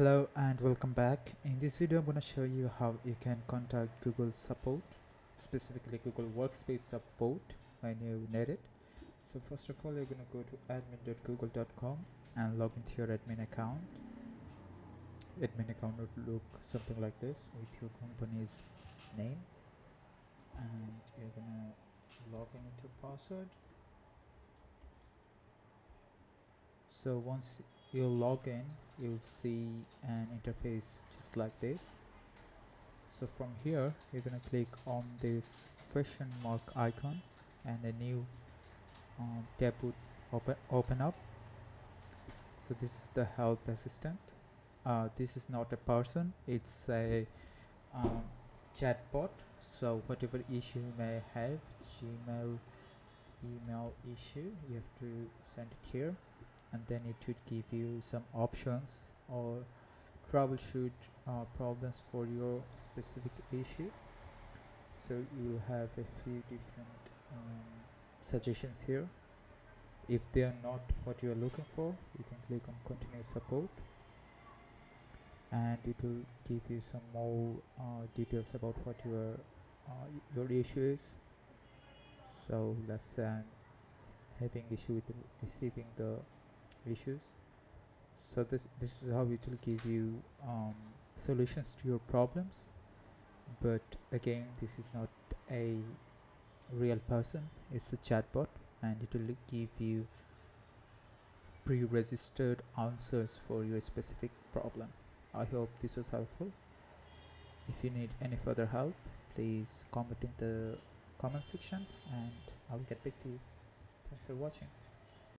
Hello and welcome back. In this video, I'm going to show you how you can contact Google support, specifically Google Workspace support when you need it. So first of all, you're going to go to admin.google.com and log into your admin account. Admin account would look something like this with your company's name and you're going to log in with your password. So once you log in you'll see an interface just like this. So from here you're gonna click on this question mark icon and a new um, tab would open open up. So this is the help assistant. Uh, this is not a person it's a um, chatbot. So whatever issue you may have gmail email issue you have to send it here and then it would give you some options or troubleshoot uh, problems for your specific issue. So you will have a few different um, suggestions here. If they are not what you are looking for you can click on continue support. And it will give you some more uh, details about what your uh, your issue is. So let's say I'm having issue with receiving the issues. So this this is how it will give you um, solutions to your problems. But again this is not a real person. It's a chatbot and it will give you pre-registered answers for your specific problem. I hope this was helpful. If you need any further help please comment in the comment section and i'll get back to you. Thanks for watching